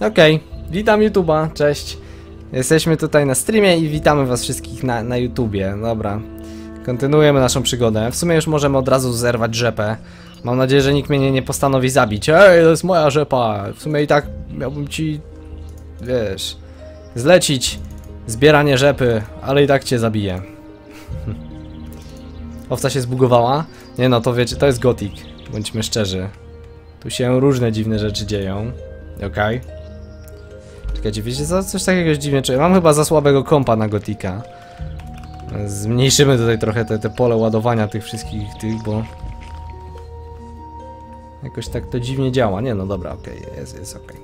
Okej, witam YouTube'a, cześć. Jesteśmy tutaj na streamie i witamy was wszystkich na, na YouTubie, dobra. Kontynuujemy naszą przygodę. W sumie już możemy od razu zerwać rzepę. Mam nadzieję, że nikt mnie nie, nie postanowi zabić. Ej, to jest moja rzepa. W sumie i tak miałbym ci, wiesz, zlecić zbieranie rzepy, ale i tak cię zabiję. Owca się zbugowała? Nie no, to wiecie, to jest gotik. Bądźmy szczerzy. Tu się różne dziwne rzeczy dzieją. Okej. Czekajcie, wiecie co? Coś takiego dziwnie czuję. Mam chyba za słabego kompa na gotika. Zmniejszymy tutaj trochę te, te pole ładowania tych wszystkich tych, bo... Jakoś tak to dziwnie działa. Nie no dobra, okej, jest, jest okej.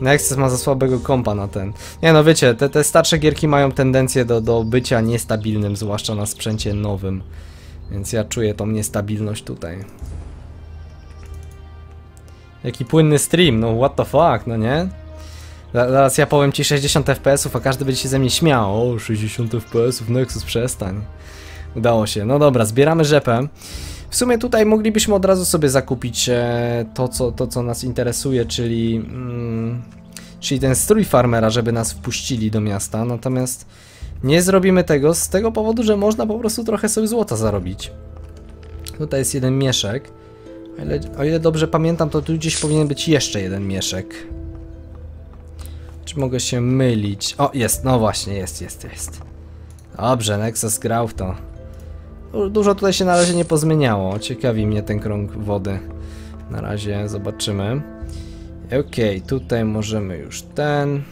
Nexus ma za słabego kompa na ten. Nie no wiecie, te, te starsze gierki mają tendencję do, do bycia niestabilnym, zwłaszcza na sprzęcie nowym. Więc ja czuję tą niestabilność tutaj. Jaki płynny stream, no what the fuck, no nie? Za- Zaraz ja powiem ci 60 FPS-ów, a każdy będzie się ze mnie śmiał. O, 60 FPS-ów, Nexus, przestań. Udało się. No dobra, zbieramy rzepę. W sumie tutaj moglibyśmy od razu sobie zakupić e, to, co, to, co nas interesuje, czyli, mm, czyli ten strój farmera, żeby nas wpuścili do miasta. Natomiast nie zrobimy tego z tego powodu, że można po prostu trochę sobie złota zarobić. Tutaj jest jeden mieszek. O ile, o ile dobrze pamiętam, to tu gdzieś powinien być jeszcze jeden mieszek. Mogę się mylić? O, jest, no właśnie, jest, jest, jest. Dobrze, Nexus grał w to. Du- Dużo tutaj się na razie nie pozmieniało. Ciekawi mnie ten krąg wody. Na razie zobaczymy. Okej, tutaj możemy już ten.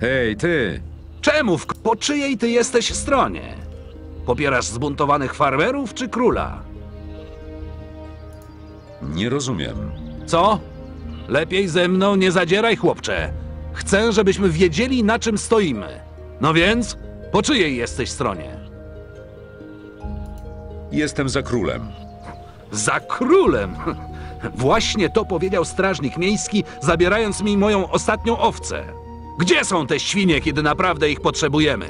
Hej, ty! Czemu? W, po czyjej ty jesteś stronie? Popierasz zbuntowanych farmerów czy króla? Nie rozumiem. Co? Lepiej ze mną nie zadzieraj, chłopcze. Chcę, żebyśmy wiedzieli, na czym stoimy. No więc, po czyjej jesteś stronie? Jestem za królem. Za królem! Właśnie to powiedział strażnik miejski, zabierając mi moją ostatnią owcę. Gdzie są te świnie, kiedy naprawdę ich potrzebujemy?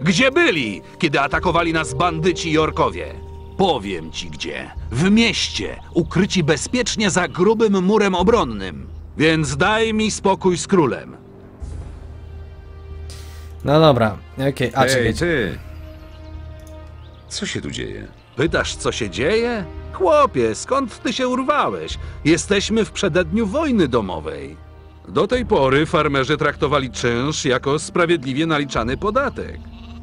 Gdzie byli, kiedy atakowali nas bandyci i orkowie? Powiem ci gdzie. W mieście, ukryci bezpiecznie za grubym murem obronnym. Więc daj mi spokój z królem. No dobra, okej, a Hej, czekajcie. ty! Co się tu dzieje? Pytasz, co się dzieje? Chłopie, skąd ty się urwałeś? Jesteśmy w przededniu wojny domowej. Do tej pory farmerzy traktowali czynsz jako sprawiedliwie naliczany podatek.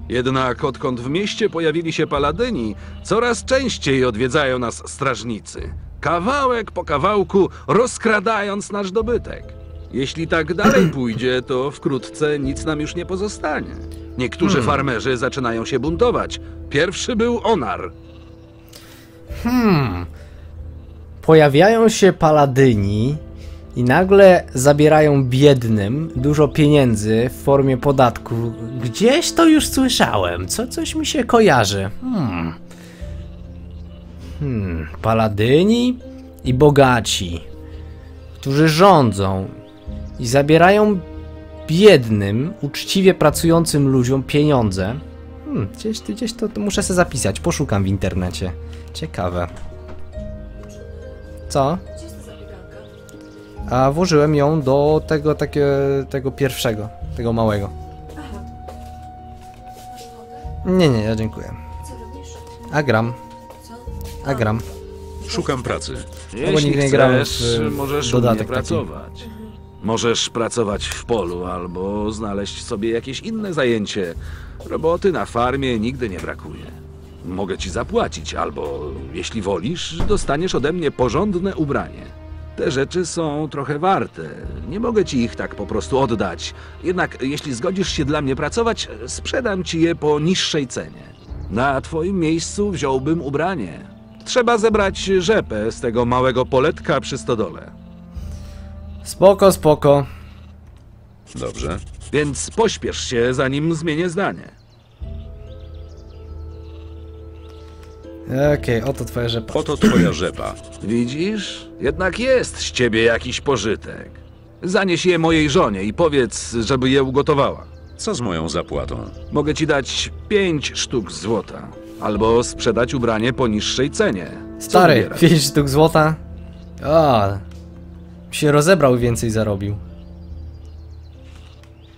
Jednak odkąd w mieście pojawili się paladyni, coraz częściej odwiedzają nas strażnicy. Kawałek po kawałku rozkradając nasz dobytek. Jeśli tak dalej pójdzie, to wkrótce nic nam już nie pozostanie. Niektórzy farmerzy zaczynają się buntować. Pierwszy był Onar, Pojawiają się paladyni i nagle zabierają biednym dużo pieniędzy w formie podatku. Gdzieś to już słyszałem, co coś mi się kojarzy. Hmm. Hmm, paladyni i bogaci, którzy rządzą i zabierają biednym, uczciwie pracującym ludziom pieniądze. Hmm, gdzieś, gdzieś to, to muszę sobie zapisać, poszukam w internecie. Ciekawe. Co? A włożyłem ją do tego takie, tego pierwszego, tego małego. Nie, nie, ja dziękuję. A gram. A gram. Szukam pracy. bo Jeśli nigdy nie grałem chcesz, w, e, możesz dodatek u mnie pracować. Możesz pracować w polu albo znaleźć sobie jakieś inne zajęcie. Roboty na farmie nigdy nie brakuje. Mogę ci zapłacić, albo jeśli wolisz, dostaniesz ode mnie porządne ubranie. Te rzeczy są trochę warte. Nie mogę ci ich tak po prostu oddać. Jednak jeśli zgodzisz się dla mnie pracować, sprzedam ci je po niższej cenie. Na twoim miejscu wziąłbym ubranie. Trzeba zebrać rzepę z tego małego poletka przy stodole. Spoko, spoko. Dobrze. Więc pośpiesz się, zanim zmienię zdanie. Okej, oto twoja rzepa. Oto twoja rzepa. Widzisz? Jednak jest z ciebie jakiś pożytek. Zanieś je mojej żonie i powiedz, żeby je ugotowała. Co z moją zapłatą? Mogę ci dać pięć sztuk złota. Albo sprzedać ubranie po niższej cenie. Co Stary, wybierasz? 5 sztuk złota. A, się rozebrał i więcej zarobił.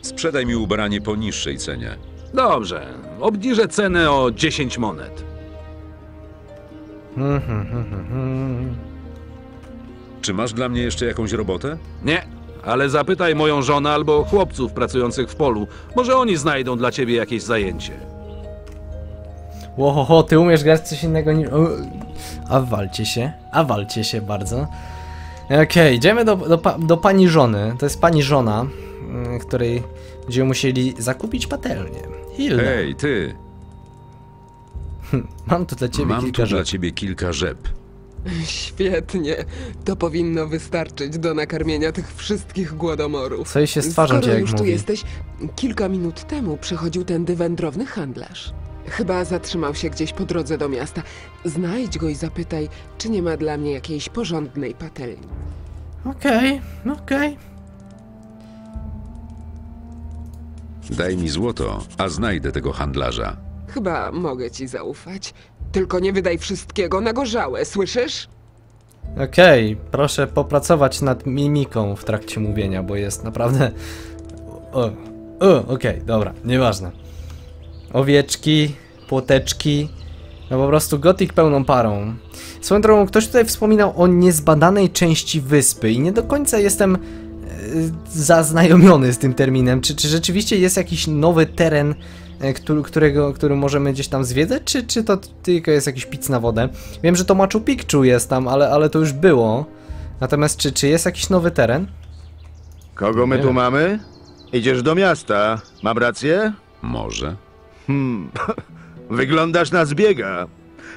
Sprzedaj mi ubranie po niższej cenie. Dobrze, obniżę cenę o 10 monet. Hmm, hmm, hmm, hmm. Czy masz dla mnie jeszcze jakąś robotę? Nie, ale zapytaj moją żonę albo chłopców pracujących w polu. Może oni znajdą dla ciebie jakieś zajęcie. Łohoho, ty umiesz grać coś innego niż... A walcie się, a walcie się bardzo. Okej, idziemy do, do, do pani żony. To jest pani żona, mm, której będziemy musieli zakupić patelnię. Hilda, Hej, ty! mam tu dla ciebie Mam kilka tu dla rzeczy. ciebie kilka rzep. Świetnie. To powinno wystarczyć do nakarmienia tych wszystkich głodomorów. Co się z twarzą Skoro dzieje, jak już tu mówi? jesteś, kilka minut temu przechodził tędy wędrowny handlarz. Chyba zatrzymał się gdzieś po drodze do miasta. Znajdź go i zapytaj, czy nie ma dla mnie jakiejś porządnej patelni. Okej, okej. Daj mi złoto, a znajdę tego handlarza. Chyba mogę ci zaufać. Tylko nie wydaj wszystkiego na gorzałe, słyszysz? Okej, proszę popracować nad mimiką w trakcie mówienia, bo jest naprawdę... O, o okej, dobra, nieważne. Owieczki, płoteczki, no po prostu gotik pełną parą. Swoją drogą, ktoś tutaj wspominał o niezbadanej części wyspy i nie do końca jestem e, zaznajomiony z tym terminem. Czy, czy rzeczywiście jest jakiś nowy teren, e, który, którego, który możemy gdzieś tam zwiedzać, czy, czy to tylko jest jakiś pic na wodę? Wiem, że to Machu Picchu jest tam, ale, ale to już było. Natomiast czy, czy jest jakiś nowy teren? Kogo my tu mamy? Idziesz do miasta. Mam rację? Może? Hmm. Wyglądasz na zbiega.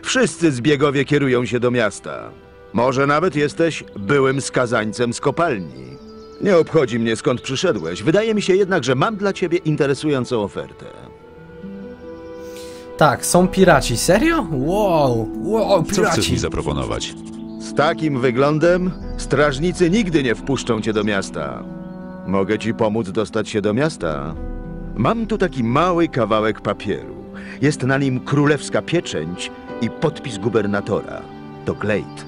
Wszyscy zbiegowie kierują się do miasta. Może nawet jesteś byłym skazańcem z kopalni. Nie obchodzi mnie skąd przyszedłeś. Wydaje mi się jednak, że mam dla ciebie interesującą ofertę. Tak, są piraci. Serio? Wow, wow, Co chcesz mi piraci. zaproponować? Z takim wyglądem strażnicy nigdy nie wpuszczą cię do miasta. Mogę ci pomóc dostać się do miasta. Mam tu taki mały kawałek papieru. Jest na nim królewska pieczęć i podpis gubernatora. To Glade.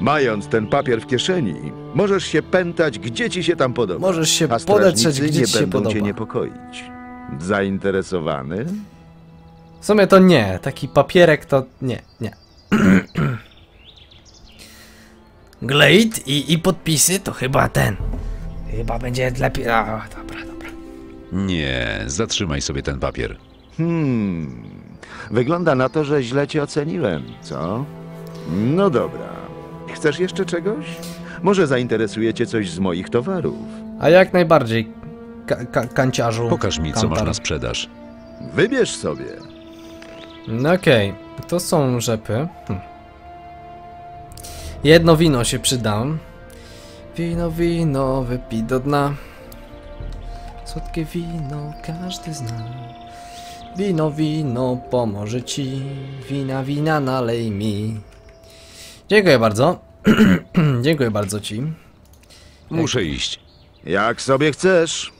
Mając ten papier w kieszeni, możesz się pętać, gdzie ci się tam podoba. Możesz się A podetrzeć, gdzie nie ci się będą podoba. cię niepokoić. Zainteresowany? W sumie to nie, taki papierek to nie, nie. Glade i, i podpisy to chyba ten. Chyba będzie lepiej. A, dobra. Nie, zatrzymaj sobie ten papier. Hmm. Wygląda na to, że źle cię oceniłem, co? No dobra. Chcesz jeszcze czegoś? Może zainteresuje cię coś z moich towarów. A jak najbardziej, ka ka kanciarzu. Pokaż mi, co masz na sprzedaż. Wybierz sobie. No okej, to są rzepy. Hm. Jedno wino się przyda. Wino, wino, wypij do dna. Słodkie wino każdy zna. Wino, wino pomoże ci. Wina, wina nalej mi. Dziękuję bardzo. Dziękuję bardzo ci. Muszę iść. Jak sobie chcesz.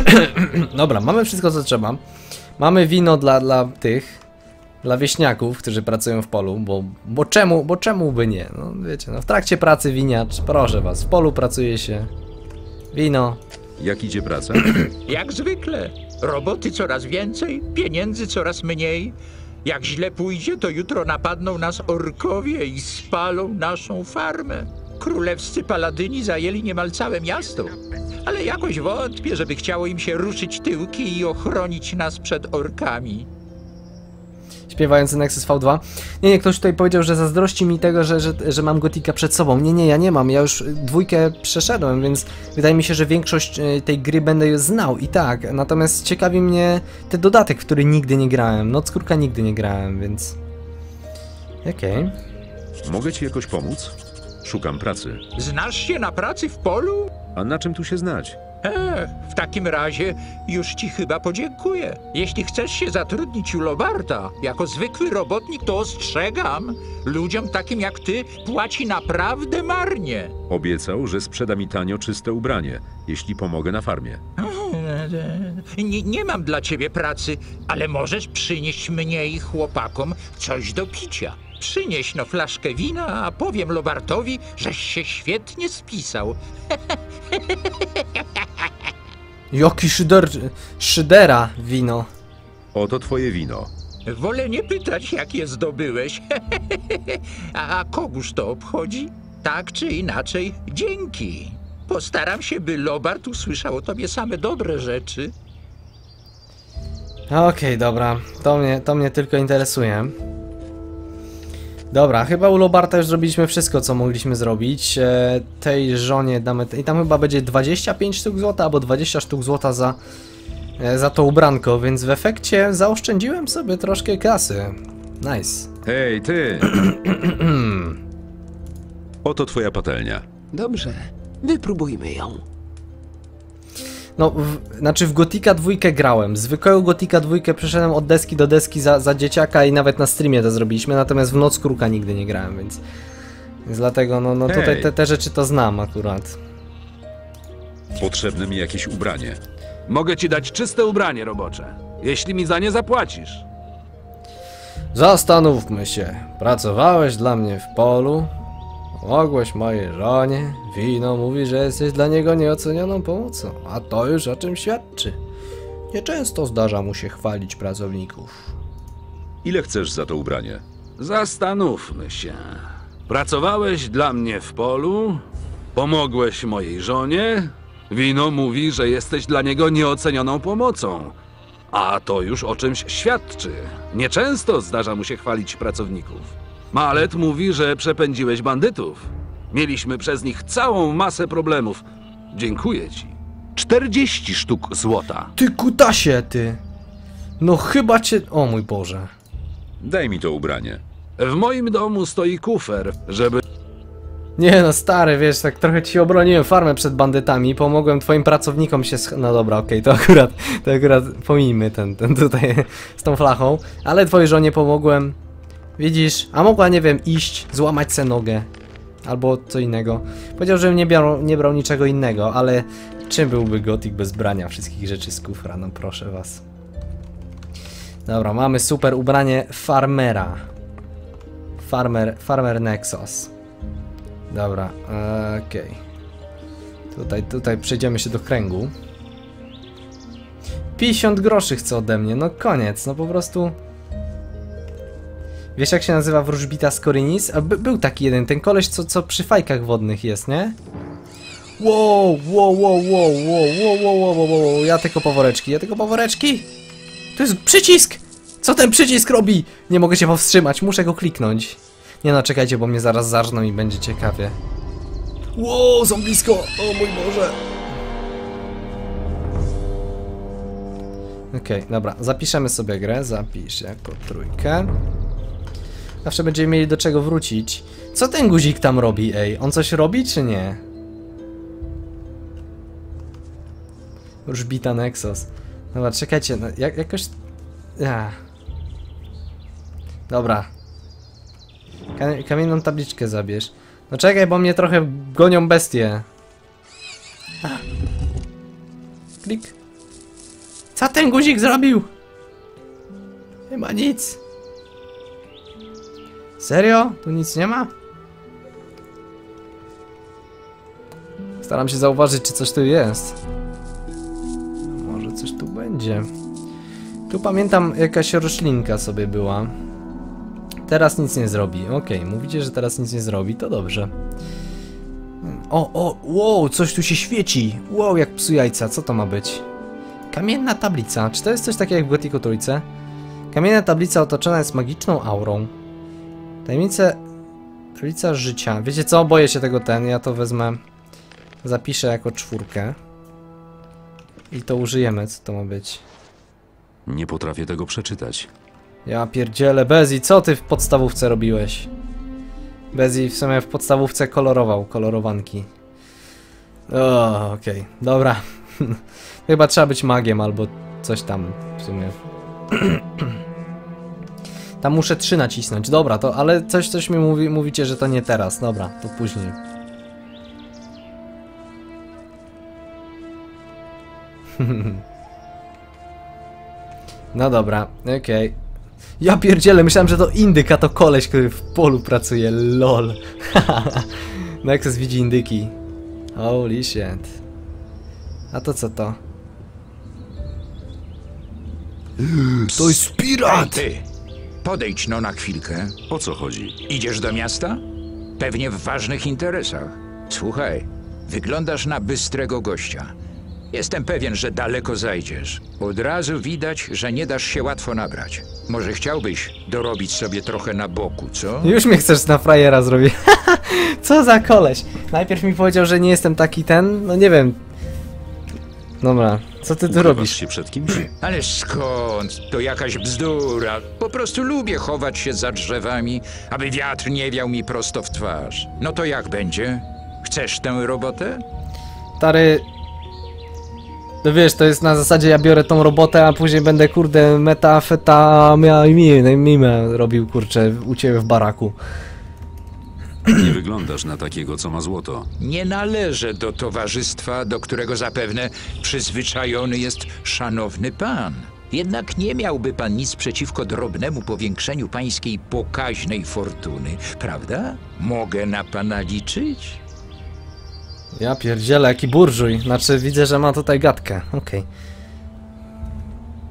Dobra, mamy wszystko co trzeba. Mamy wino dla, dla tych, dla wieśniaków, którzy pracują w polu, bo, bo czemu, bo czemu by nie? No wiecie, no w trakcie pracy winiacz, proszę was, w polu pracuje się. Wino. Jak idzie praca? Jak zwykle. Roboty coraz więcej, pieniędzy coraz mniej. Jak źle pójdzie, to jutro napadną nas orkowie i spalą naszą farmę. Królewscy paladyni zajęli niemal całe miasto. Ale jakoś wątpię, żeby chciało im się ruszyć tyłki i ochronić nas przed orkami. Śpiewający Nexus V2. Nie, nie, ktoś tutaj powiedział, że zazdrości mi tego, że, że, że mam Gotika przed sobą. Nie, nie, ja nie mam. Ja już dwójkę przeszedłem, więc wydaje mi się, że większość e, tej gry będę już znał i tak. Natomiast ciekawi mnie ten dodatek, w który nigdy nie grałem. Nockurka nigdy nie grałem, więc... Okej. Mogę ci jakoś pomóc? Szukam pracy. Znasz się na pracy w polu? A na czym tu się znać? E, w takim razie już ci chyba podziękuję. Jeśli chcesz się zatrudnić u Lobarta jako zwykły robotnik, to ostrzegam. Ludziom takim jak ty płaci naprawdę marnie. Obiecał, że sprzeda mi tanio czyste ubranie, jeśli pomogę na farmie. Nie, nie mam dla ciebie pracy, ale możesz przynieść mnie i chłopakom coś do picia. Przynieś no flaszkę wina, a powiem Lobartowi, żeś się świetnie spisał. Jaki szyder... Szydera wino. Oto twoje wino. Wolę nie pytać, jak je zdobyłeś. A, a kogóż to obchodzi? Tak czy inaczej, dzięki. Postaram się, by Lobart usłyszał o tobie same dobre rzeczy. Okej, dobra. To mnie, to mnie tylko interesuje. Dobra, chyba u Lobarta już zrobiliśmy wszystko, co mogliśmy zrobić. E, tej żonie damy... I tam chyba będzie 25 sztuk złota, albo 20 sztuk złota za, e, za to ubranko, więc w efekcie zaoszczędziłem sobie troszkę kasy. Nice. Hej, ty! Oto twoja patelnia. Dobrze, wypróbujmy ją. No, w, znaczy w Gotika dwójkę grałem. Zwykłego Gotika dwójkę przeszedłem od deski do deski za, za dzieciaka i nawet na streamie to zrobiliśmy, natomiast w Noc Kruka nigdy nie grałem, więc... Więc dlatego, no, no tutaj te, te rzeczy to znam akurat. Potrzebne mi jakieś ubranie. Mogę ci dać czyste ubranie robocze, jeśli mi za nie zapłacisz. Zastanówmy się. Pracowałeś dla mnie w polu, pomogłeś mojej żonie, wino mówi, że jesteś dla niego nieocenioną pomocą, a to już o czym świadczy. Nieczęsto zdarza mu się chwalić pracowników. Ile chcesz za to ubranie? Zastanówmy się. Pracowałeś dla mnie w polu, pomogłeś mojej żonie, wino mówi, że jesteś dla niego nieocenioną pomocą. A to już o czymś świadczy. Nieczęsto zdarza mu się chwalić pracowników. Malet mówi, że przepędziłeś bandytów. Mieliśmy przez nich całą masę problemów. Dziękuję ci. 40 sztuk złota. Ty kutasie, ty! No chyba cię... O mój Boże. Daj mi to ubranie. W moim domu stoi kufer, żeby Nie no, stary, wiesz, tak trochę ci obroniłem farmę przed bandytami, pomogłem twoim pracownikom się sch... No dobra, okej, to akurat, to akurat pomijmy ten, ten tutaj z tą flachą, ale twojej żonie pomogłem, widzisz, a mogła, nie wiem, iść, złamać se nogę, albo co innego. Powiedział, że nie, nie brał niczego innego, ale czym byłby gotik bez brania wszystkich rzeczy z kufra, no proszę was. Dobra, mamy super ubranie farmera. Farmer, farmer Nexus. Dobra, okej. Tutaj, tutaj przejdziemy się do kręgu. 50 groszy chce ode mnie, no koniec, no po prostu... Wiesz jak się nazywa wróżbita z by, był taki jeden, ten koleś co, co przy fajkach wodnych jest, nie? Wow, wow, wow, wow, wow, wow, wow, wow, wow, wow, ja tylko poworeczki, ja tylko poworeczki! To jest przycisk! Co ten przycisk robi? Nie mogę się powstrzymać, muszę go kliknąć. Nie no, czekajcie, bo mnie zaraz zarżną i będzie ciekawie. Wow, są blisko! O mój Boże! Okej, dobra, zapiszemy sobie grę, zapisz jako trójkę. Zawsze będziemy mieli do czego wrócić. Co ten guzik tam robi, ej? On coś robi, czy nie? Wróżbita Nexus. Dobra, czekajcie, no, jak, jakoś... Ja. Dobra, Kam- Kamienną tabliczkę zabierz. No czekaj, bo mnie trochę gonią bestie. A. Klik. Co ten guzik zrobił? Ma nic. Serio? Tu nic nie ma? Staram się zauważyć, czy coś tu jest. Może coś tu będzie. Tu pamiętam, jakaś roślinka sobie była. Teraz nic nie zrobi. Okej, mówicie, że teraz nic nie zrobi, to dobrze. O, o, wow, coś tu się świeci. Wow, jak psu jajca, co to ma być? Kamienna tablica. Czy to jest coś takiego jak w Gothicu Trójce? Kamienna tablica otoczona jest magiczną aurą. Tajemnice... Tablica życia. Wiecie co? Boję się tego ten. Ja to wezmę... Zapiszę jako czwórkę. I to użyjemy. Co to ma być? Nie potrafię tego przeczytać. Ja pierdzielę, Bezi, co ty w podstawówce robiłeś? Bezi w sumie w podstawówce kolorował kolorowanki. O, okej, dobra. Chyba trzeba być magiem albo coś tam w sumie. tam muszę trzy nacisnąć, dobra, to ale coś, coś mi mówi, mówicie, że to nie teraz, dobra, to później. no dobra, okej. Ja pierdzielę, myślałem, że to indyk, a to koleś, który w polu pracuje, lol. Nexus widzi indyki. Holy shit. A to co to? To jest Ej, pirat! Podejdź no na chwilkę. O co chodzi? Idziesz do miasta? Pewnie w ważnych interesach. Słuchaj, wyglądasz na bystrego gościa. Jestem pewien, że daleko zajdziesz. Od razu widać, że nie dasz się łatwo nabrać. Może chciałbyś dorobić sobie trochę na boku, co? Już mnie chcesz na frajera zrobić. Co za koleś? Najpierw mi powiedział, że nie jestem taki ten, no nie wiem. Dobra, co ty tu Ukrywasz robisz? się przed kimś? Ale skąd? To jakaś bzdura. Po prostu lubię chować się za drzewami, aby wiatr nie wiał mi prosto w twarz. No to jak będzie? Chcesz tę robotę? Stary... No wiesz, to jest na zasadzie ja biorę tą robotę, a później będę kurde metafetamimę robił kurczę u ciebie w baraku. Nie wyglądasz na takiego, co ma złoto. Nie należę do towarzystwa, do którego zapewne przyzwyczajony jest szanowny pan. Jednak nie miałby pan nic przeciwko drobnemu powiększeniu pańskiej pokaźnej fortuny, prawda? Mogę na pana liczyć? Ja pierdzielę, jaki burżuj. Znaczy widzę, że ma tutaj gadkę. Okej.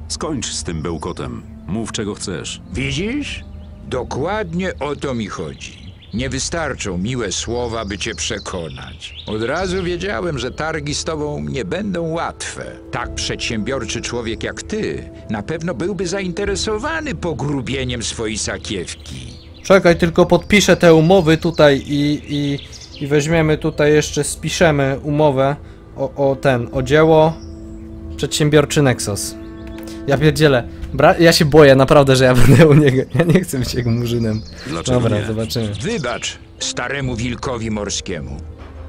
Skończ z tym bełkotem. Mów, czego chcesz. Widzisz? Dokładnie o to mi chodzi. Nie wystarczą miłe słowa, by cię przekonać. Od razu wiedziałem, że targi z tobą nie będą łatwe. Tak przedsiębiorczy człowiek jak ty na pewno byłby zainteresowany pogrubieniem swojej sakiewki. Czekaj, tylko podpiszę te umowy tutaj i, i, i weźmiemy tutaj jeszcze, spiszemy umowę o, o ten, o dzieło przedsiębiorczy Nexus. Ja pierdzielę. Bra ja się boję naprawdę, że ja będę u niego. Ja nie chcę być jego murzynem. Dlaczego Dobra, nie? zobaczymy. Wybacz staremu wilkowi morskiemu.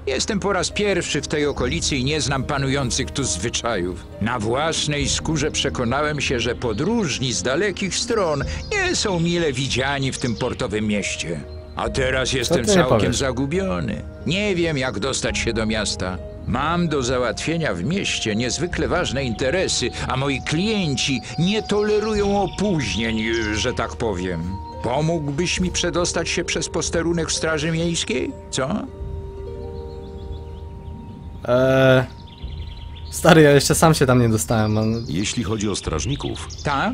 Jestem po raz pierwszy w tej okolicy i nie znam panujących tu zwyczajów. Na własnej skórze przekonałem się, że podróżni z dalekich stron nie są mile widziani w tym portowym mieście. A teraz jestem ty nie całkiem powiesz? zagubiony. Nie wiem, jak dostać się do miasta. Mam do załatwienia w mieście niezwykle ważne interesy, a moi klienci nie tolerują opóźnień, że tak powiem. Pomógłbyś mi przedostać się przez posterunek Straży Miejskiej? Co? Eee, stary, ja jeszcze sam się tam nie dostałem. On... Jeśli chodzi o strażników, Ta?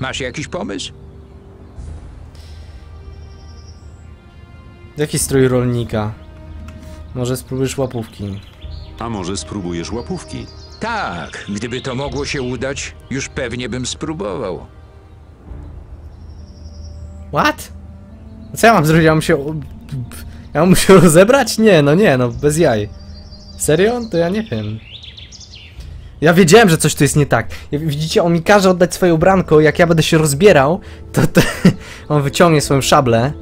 Masz jakiś pomysł? Jaki strój rolnika? Może spróbujesz łapówki. A może spróbujesz łapówki? Tak, gdyby to mogło się udać, już pewnie bym spróbował. What? Co ja mam zrobić? Ja mam się... Ja mam się rozebrać? Nie, no nie, no bez jaj. Serio? To ja nie wiem. Ja wiedziałem, że coś tu jest nie tak. Widzicie, on mi każe oddać swoje ubranko, jak ja będę się rozbierał, to, to on wyciągnie swoją szablę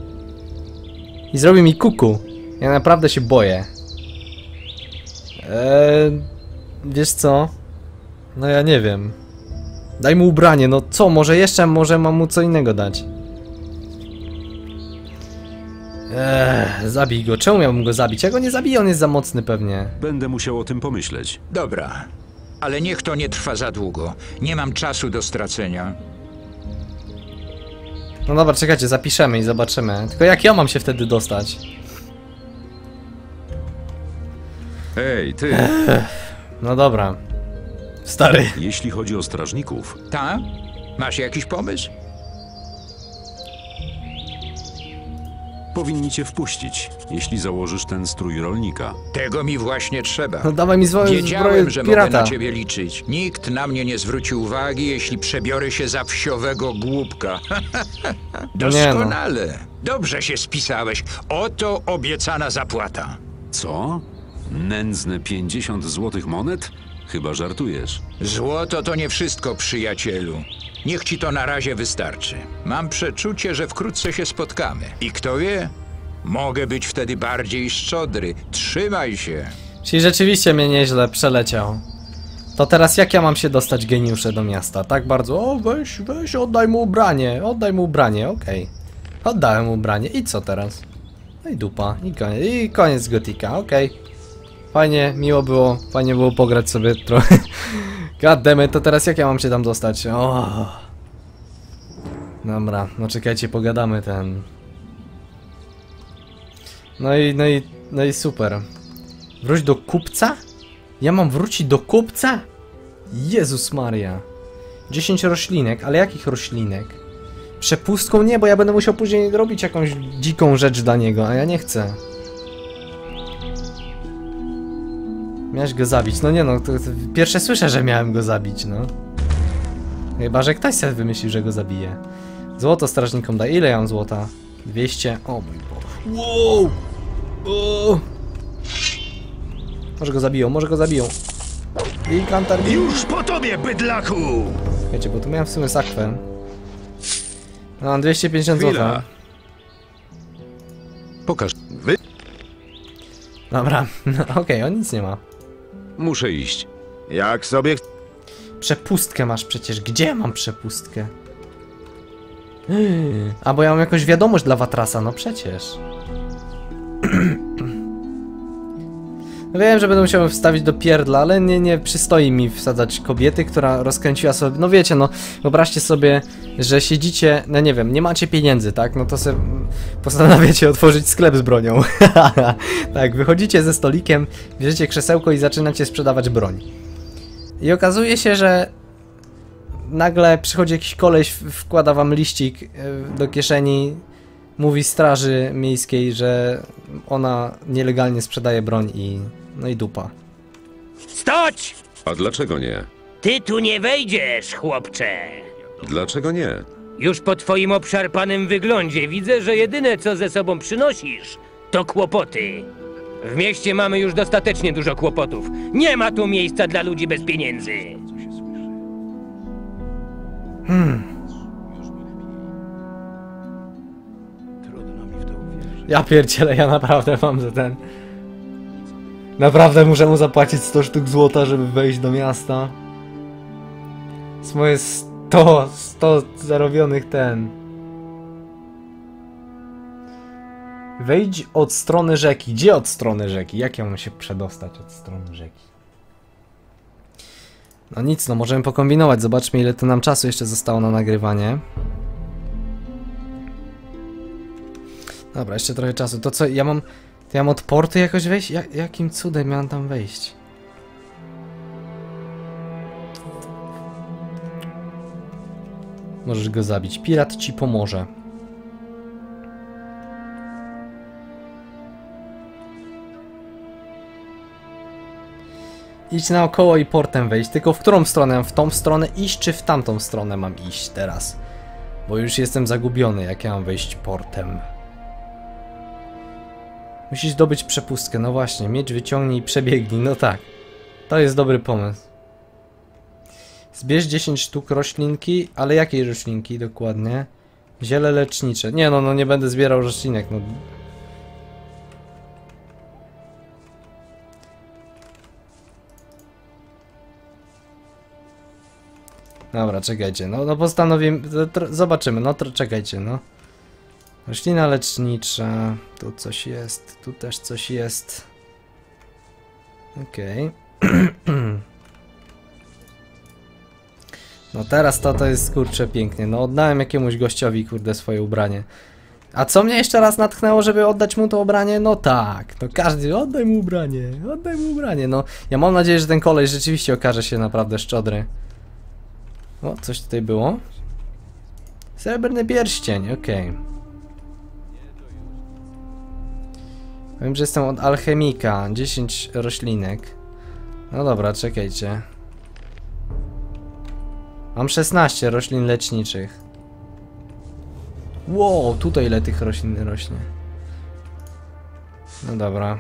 i zrobi mi kuku. Ja naprawdę się boję. Eee, wiesz co? No ja nie wiem. Daj mu ubranie, no co, może jeszcze, może mam mu co innego dać. Eee, zabij go. Czemu miałbym go zabić? Ja go nie zabiję, on jest za mocny pewnie. Będę musiał o tym pomyśleć. Dobra, ale niech to nie trwa za długo. Nie mam czasu do stracenia. No dobra, czekajcie, zapiszemy i zobaczymy. Tylko jak ja mam się wtedy dostać? Ej, ty! No dobra. Stary. Jeśli chodzi o strażników, Ta? Masz jakiś pomysł? powinni cię wpuścić, jeśli założysz ten strój rolnika. Tego mi właśnie trzeba. No dawaj mi zwołać Wiedziałem, że mogę pirata. na ciebie liczyć. Nikt na mnie nie zwróci uwagi, jeśli przebiorę się za wsiowego głupka. No no. Doskonale. Dobrze się spisałeś. Oto obiecana zapłata. Co? Nędzne 50 złotych monet? Chyba żartujesz. Złoto to nie wszystko, przyjacielu. Niech ci to na razie wystarczy. Mam przeczucie, że wkrótce się spotkamy. I kto wie, mogę być wtedy bardziej szczodry. Trzymaj się. Czyli rzeczywiście mnie nieźle przeleciał. To teraz jak ja mam się dostać geniusze do miasta? Tak bardzo, o weź, weź, oddaj mu ubranie, oddaj mu ubranie, okej. Oddałem mu ubranie i co teraz? No i dupa, i koniec, i koniec gotika, okej. Fajnie, miło było, fajnie było pograć sobie trochę. Goddammit, to teraz jak ja mam się tam dostać? O. Dobra, no czekajcie, pogadamy ten. No i, no i, no i super. Wróć do kupca? Ja mam wrócić do kupca? Jezus Maria. 10 roślinek, ale jakich roślinek? Przepustką nie, bo ja będę musiał później robić jakąś dziką rzecz dla niego, a ja nie chcę. Miałeś go zabić. No nie no, to, to pierwsze słyszę, że miałem go zabić, no. Chyba, że ktoś sobie wymyślił, że go zabije. Złoto strażnikom da. Ile ja mam złota? 200. O mój Boże. Wow! O! Może go zabiją, może go zabiją. I kantar Już po tobie, bydlaku! Wiecie, bo tu miałem w sumie sakwę. No, mam 250 Chwila. złota. Pokaż. Dobra, no, okej, on nic nie ma. Muszę iść. Jak sobie... Przepustkę masz przecież. Gdzie mam przepustkę? Yy, A bo ja mam jakąś wiadomość dla Watrasa, no przecież. No Wiem, że będę musiał wstawić do pierdla, ale nie, nie przystoi mi wsadzać kobiety, która rozkręciła sobie. No wiecie, no wyobraźcie sobie, że siedzicie, no nie wiem, nie macie pieniędzy, tak? No to sobie postanawiacie otworzyć sklep z bronią. tak, wychodzicie ze stolikiem, bierzecie krzesełko i zaczynacie sprzedawać broń. I okazuje się, że nagle przychodzi jakiś koleś, wkłada wam liścik e, do kieszeni, mówi straży miejskiej, że ona nielegalnie sprzedaje broń i no i dupa. Stać! A dlaczego nie? Ty tu nie wejdziesz, chłopcze. Dlaczego nie? Już po twoim obszarpanym wyglądzie widzę, że jedyne co ze sobą przynosisz, to kłopoty. W mieście mamy już dostatecznie dużo kłopotów. Nie ma tu miejsca dla ludzi bez pieniędzy. Ja pierdzielę, ja naprawdę mam za ten... Naprawdę muszę mu zapłacić 100 sztuk złota, żeby wejść do miasta. Z moje 100, 100 zarobionych ten... Wejdź od strony rzeki. Gdzie od strony rzeki? Jak ja mam się przedostać od strony rzeki? No nic, no możemy pokombinować. Zobaczmy ile tu nam czasu jeszcze zostało na nagrywanie. Dobra, jeszcze trochę czasu. To co, ja mam... To ja mam od portu jakoś wejść? Jak, jakim cudem miałem tam wejść? Możesz go zabić. Pirat ci pomoże. Idź naokoło i portem wejść. Tylko w którą stronę? W tą stronę iść, czy w tamtą stronę mam iść teraz? Bo już jestem zagubiony, jak ja mam wejść portem. Musisz zdobyć przepustkę. No właśnie, miecz wyciągnij i przebiegnij. No tak. To jest dobry pomysł. Zbierz 10 sztuk roślinki, ale jakiej roślinki dokładnie? Ziele lecznicze. Nie no, no nie będę zbierał roślinek, no. Dobra, czekajcie, no, no postanowimy, zobaczymy, no czekajcie, no. Roślina lecznicza, tu coś jest, tu też coś jest. Okej. No teraz to, to jest kurczę pięknie. No oddałem jakiemuś gościowi kurde swoje ubranie. A co mnie jeszcze raz natchnęło, żeby oddać mu to ubranie? No tak, no każdy, oddaj mu ubranie, oddaj mu ubranie. No ja mam nadzieję, że ten koleś rzeczywiście okaże się naprawdę szczodry. O, coś tutaj było? Srebrny pierścień, okej. Wiem, że jestem od alchemika. 10 roślinek. No dobra, czekajcie. Mam 16 roślin leczniczych. Wow, tutaj ile tych roślin rośnie. No dobra.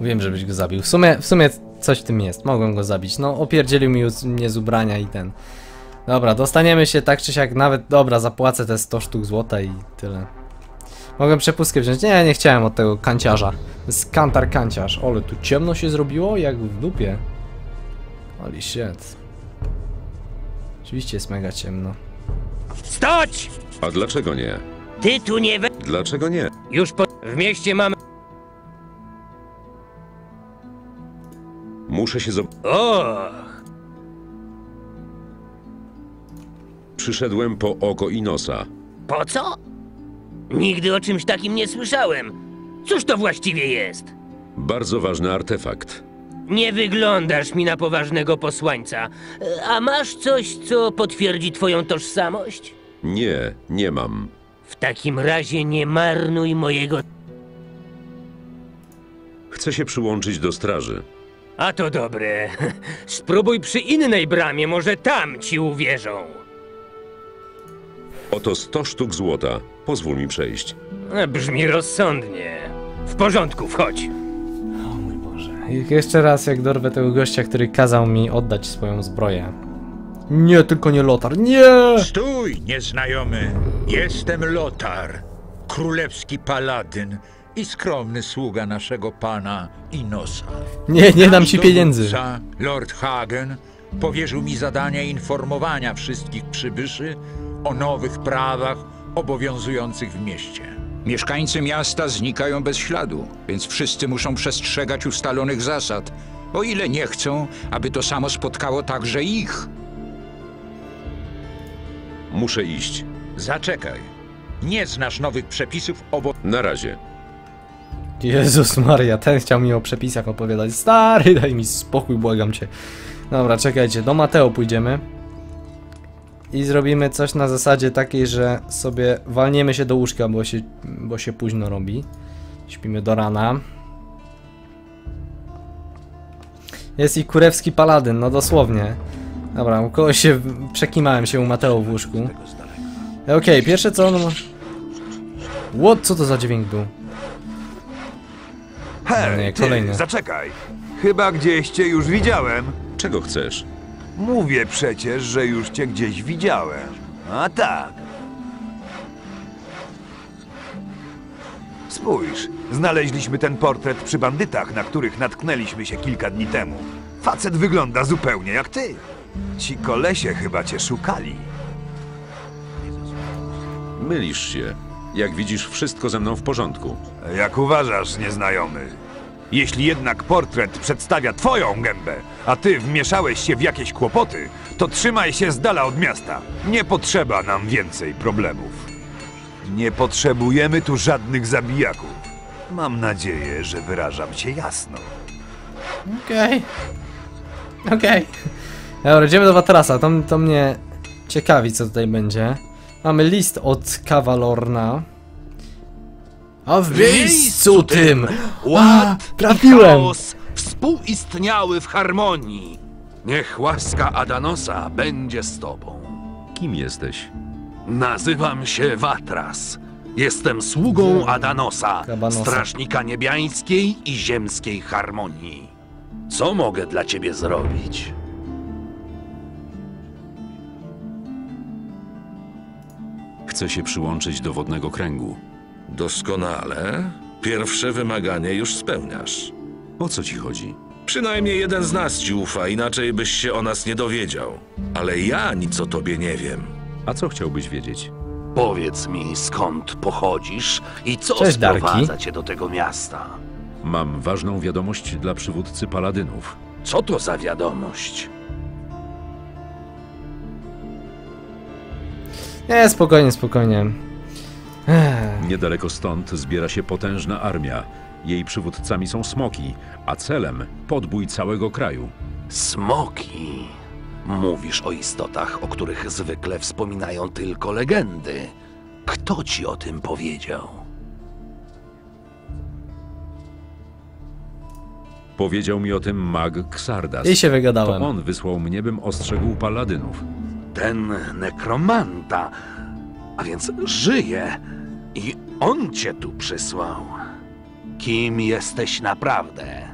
Wiem, żebyś go zabił. W sumie, w sumie coś w tym jest. Mogłem go zabić. No, opierdzielił mi uz- mnie z ubrania i ten. Dobra, dostaniemy się tak czy siak nawet. Dobra, zapłacę te 100 sztuk złota i tyle. Mogłem przepustkę wziąć. Nie, nie chciałem od tego kanciarza. To jest kantar kanciarz. Ole, tu ciemno się zrobiło? Jak w dupie. Holy shit. Oczywiście jest mega ciemno. Stać! A dlaczego nie? Ty tu nie we... Dlaczego nie? Już po... W mieście mamy... Muszę się zob... Och! Przyszedłem po oko i nosa. Po co? Nigdy o czymś takim nie słyszałem. Cóż to właściwie jest? Bardzo ważny artefakt. Nie wyglądasz mi na poważnego posłańca. A masz coś, co potwierdzi twoją tożsamość? Nie, nie mam. W takim razie nie marnuj mojego... Chcę się przyłączyć do straży. A to dobre. Spróbuj przy innej bramie, może tam ci uwierzą. Oto 100 sztuk złota. Pozwól mi przejść. Brzmi rozsądnie. W porządku, wchodź. I Jeszcze raz, jak dorwę tego gościa, który kazał mi oddać swoją zbroję. Nie, tylko nie Lotar. Nie! Stój, nieznajomy. Jestem Lotar, królewski paladyn i skromny sługa naszego pana Inosa. Nie, nie dam ci pieniędzy. dowódca, Lord Hagen powierzył mi zadanie informowania wszystkich przybyszy o nowych prawach obowiązujących w mieście. Mieszkańcy miasta znikają bez śladu, więc wszyscy muszą przestrzegać ustalonych zasad, o ile nie chcą, aby to samo spotkało także ich. Muszę iść. Zaczekaj. Nie znasz nowych przepisów obo... Na razie. Jezus Maria, ten chciał mi o przepisach opowiadać. Stary, daj mi spokój, błagam cię. Dobra, czekajcie, do Mateo pójdziemy. I zrobimy coś na zasadzie takiej, że sobie walniemy się do łóżka, bo się, bo się późno robi. Śpimy do rana. Jest i kurewski paladyn, no dosłownie. Dobra, u kogoś się przekimałem się u Mateo w łóżku. Okej, pierwsze co on ma... What? Co to za dźwięk był? Hej, kolejny. zaczekaj. Chyba gdzieś cię już widziałem. Czego chcesz? Mówię przecież, że już cię gdzieś widziałem. A tak. Spójrz, znaleźliśmy ten portret przy bandytach, na których natknęliśmy się kilka dni temu. Facet wygląda zupełnie jak ty. Ci kolesie chyba cię szukali. Mylisz się. Jak widzisz, wszystko ze mną w porządku. Jak uważasz, nieznajomy? Jeśli jednak portret przedstawia twoją gębę, a ty wmieszałeś się w jakieś kłopoty, to trzymaj się z dala od miasta. Nie potrzeba nam więcej problemów. Nie potrzebujemy tu żadnych zabijaków. Mam nadzieję, że wyrażam się jasno. Okej. Okej. Dobra, idziemy do Watrasa. To, to mnie ciekawi, co tutaj będzie. Mamy list od Kawalorna. A w miejscu tym! Ład trafiłem! i chaos współistniały w harmonii. Niech łaska Adanosa będzie z tobą. Kim jesteś? Nazywam się Watras. Jestem sługą Adanosa, Kabanosa. strażnika niebiańskiej i ziemskiej harmonii. Co mogę dla ciebie zrobić? Chcę się przyłączyć do wodnego kręgu. Doskonale. Pierwsze wymaganie już spełniasz. O co ci chodzi? Przynajmniej jeden z nas ci ufa, inaczej byś się o nas nie dowiedział. Ale ja nic o tobie nie wiem. A co chciałbyś wiedzieć? Powiedz mi, skąd pochodzisz i co Cześć, Darki. sprowadza cię do tego miasta? Mam ważną wiadomość dla przywódcy paladynów. Co to za wiadomość? Nie, spokojnie, spokojnie. Niedaleko stąd zbiera się potężna armia. Jej przywódcami są smoki, a celem podbój całego kraju. Smoki. Mówisz o istotach, o których zwykle wspominają tylko legendy. Kto ci o tym powiedział? Powiedział mi o tym mag Xardas. I się To wygadałem. on wysłał mnie, bym ostrzegł paladynów. Ten nekromanta. A więc żyje. I on cię tu przysłał. Kim jesteś naprawdę?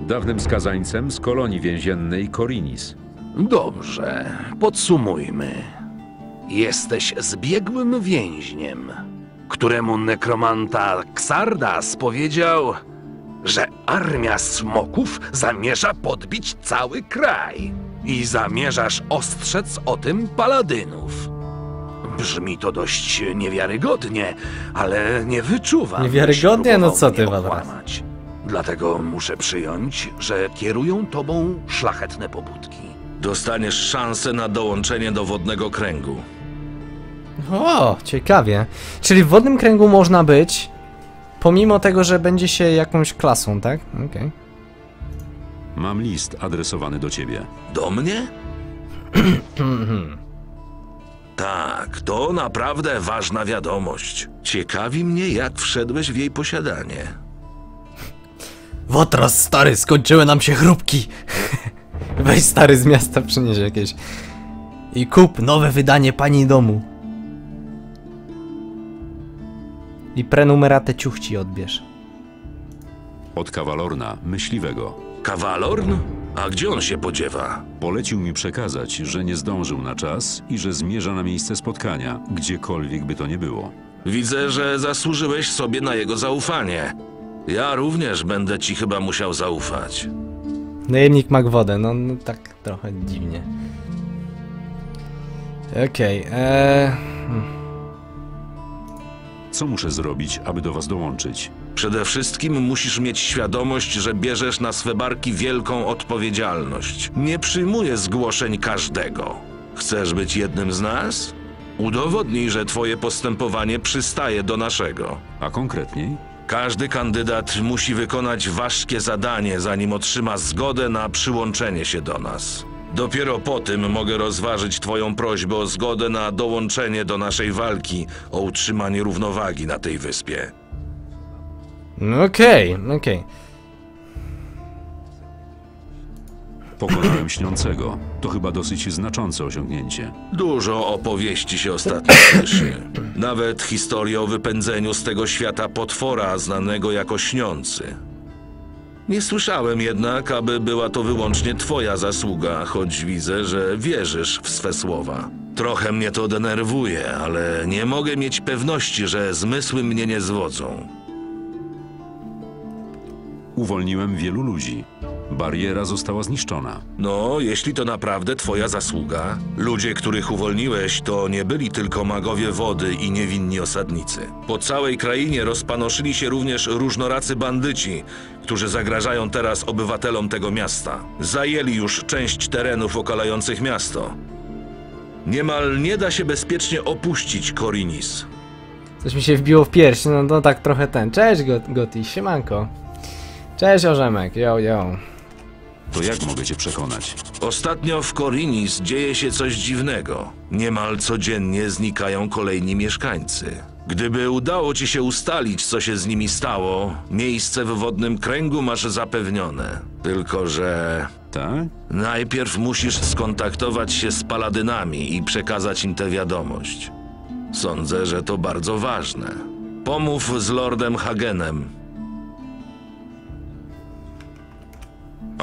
Dawnym skazańcem z kolonii więziennej Korinis. Dobrze, podsumujmy. Jesteś zbiegłym więźniem, któremu nekromanta Xardas powiedział, że armia smoków zamierza podbić cały kraj i zamierzasz ostrzec o tym paladynów. Brzmi to dość niewiarygodnie, ale nie wyczuwam. Niewiarygodnie? No co ty, okłamać. Dlatego muszę przyjąć, że kierują tobą szlachetne pobudki. Dostaniesz szansę na dołączenie do wodnego kręgu. O, ciekawie. Czyli w wodnym kręgu można być, pomimo tego, że będzie się jakąś klasą, tak? Okej. Mam list adresowany do ciebie. Do mnie? tak, to naprawdę ważna wiadomość. Ciekawi mnie, jak wszedłeś w jej posiadanie. Wotras, stary, skończyły nam się chrupki. Weź stary z miasta, przynieś jakieś. I kup nowe wydanie pani domu. I prenumeratę ciuchci odbierz. Od kawalorna, myśliwego. Kawalorn? A gdzie on się podziewa? Polecił mi przekazać, że nie zdążył na czas i że zmierza na miejsce spotkania, gdziekolwiek by to nie było. Widzę, że zasłużyłeś sobie na jego zaufanie. Ja również będę ci chyba musiał zaufać. Najemnik Magwodę, no, no tak trochę dziwnie. Okej, eee... Co muszę zrobić, aby do was dołączyć? Przede wszystkim musisz mieć świadomość, że bierzesz na swe barki wielką odpowiedzialność. Nie przyjmuję zgłoszeń każdego. Chcesz być jednym z nas? Udowodnij, że twoje postępowanie przystaje do naszego. A konkretniej? Każdy kandydat musi wykonać ważkie zadanie, zanim otrzyma zgodę na przyłączenie się do nas. Dopiero po tym mogę rozważyć Twoją prośbę o zgodę na dołączenie do naszej walki o utrzymanie równowagi na tej wyspie. No Okej, okej. Pokonałem śniącego. To chyba dosyć znaczące osiągnięcie. Dużo opowieści się ostatnio słyszy. Nawet historię o wypędzeniu z tego świata potwora znanego jako śniący. Nie słyszałem jednak, aby była to wyłącznie twoja zasługa, choć widzę, że wierzysz w swe słowa. Trochę mnie to denerwuje, ale nie mogę mieć pewności, że zmysły mnie nie zwodzą. Uwolniłem wielu ludzi. Bariera została zniszczona. No, jeśli to naprawdę twoja zasługa. Ludzie, których uwolniłeś, to nie byli tylko magowie wody i niewinni osadnicy. Po całej krainie rozpanoszyli się również różnoracy bandyci, którzy zagrażają teraz obywatelom tego miasta. Zajęli już część terenów okalających miasto. Niemal nie da się bezpiecznie opuścić Korinis. Coś mi się wbiło w pierś, no, no tak trochę ten. Cześć Got- Goti, siemanko. Cześć Orzemek, yo yo. To jak mogę cię przekonać? Ostatnio w Korinis dzieje się coś dziwnego. Niemal codziennie znikają kolejni mieszkańcy. Gdyby udało ci się ustalić, co się z nimi stało, miejsce w wodnym kręgu masz zapewnione. Tylko, że Tak? najpierw musisz skontaktować się z paladynami i przekazać im tę wiadomość. Sądzę, że to bardzo ważne. Pomów z Lordem Hagenem.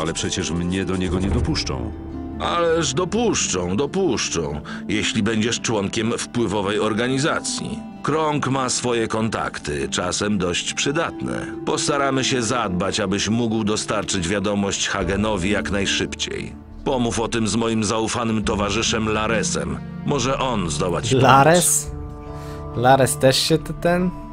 Ale przecież mnie do niego nie dopuszczą. Ależ dopuszczą, dopuszczą, jeśli będziesz członkiem wpływowej organizacji. Krąg ma swoje kontakty, czasem dość przydatne. Postaramy się zadbać, abyś mógł dostarczyć wiadomość Hagenowi jak najszybciej. Pomów o tym z moim zaufanym towarzyszem Laresem. Może on zdoła ci pomóc. Lares? Lares też się ten?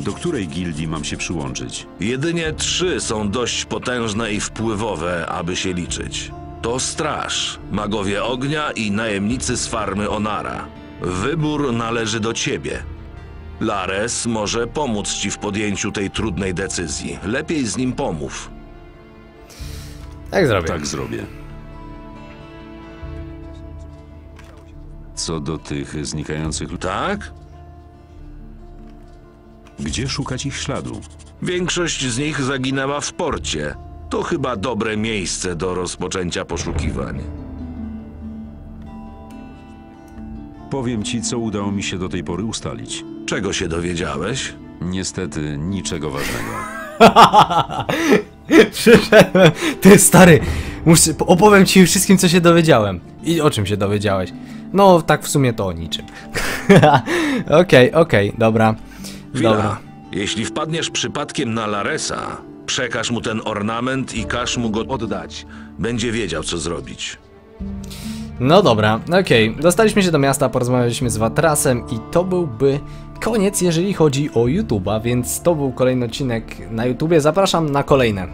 Do której gildii mam się przyłączyć? Jedynie trzy są dość potężne i wpływowe, aby się liczyć. To straż, magowie ognia i najemnicy z farmy Onara. Wybór należy do ciebie. Lares może pomóc ci w podjęciu tej trudnej decyzji. Lepiej z nim pomów. Tak zrobię. Tak zrobię. Co do tych znikających Tak? Gdzie szukać ich śladu? Większość z nich zaginęła w porcie. To chyba dobre miejsce do rozpoczęcia poszukiwań. Powiem ci, co udało mi się do tej pory ustalić. Czego się dowiedziałeś? Niestety niczego ważnego. Przyszedłem. Ty stary, muszę, opowiem ci wszystkim co się dowiedziałem. I o czym się dowiedziałeś? No tak w sumie to o niczym. Okej, okej, dobra. Chwila. Dobra. Jeśli wpadniesz przypadkiem na Laresa, przekaż mu ten ornament i każ mu go oddać. Będzie wiedział, co zrobić. No dobra, okej. Dostaliśmy się do miasta, porozmawialiśmy z Watrasem i to byłby koniec, jeżeli chodzi o YouTube'a, więc to był kolejny odcinek na YouTubie. Zapraszam na kolejne.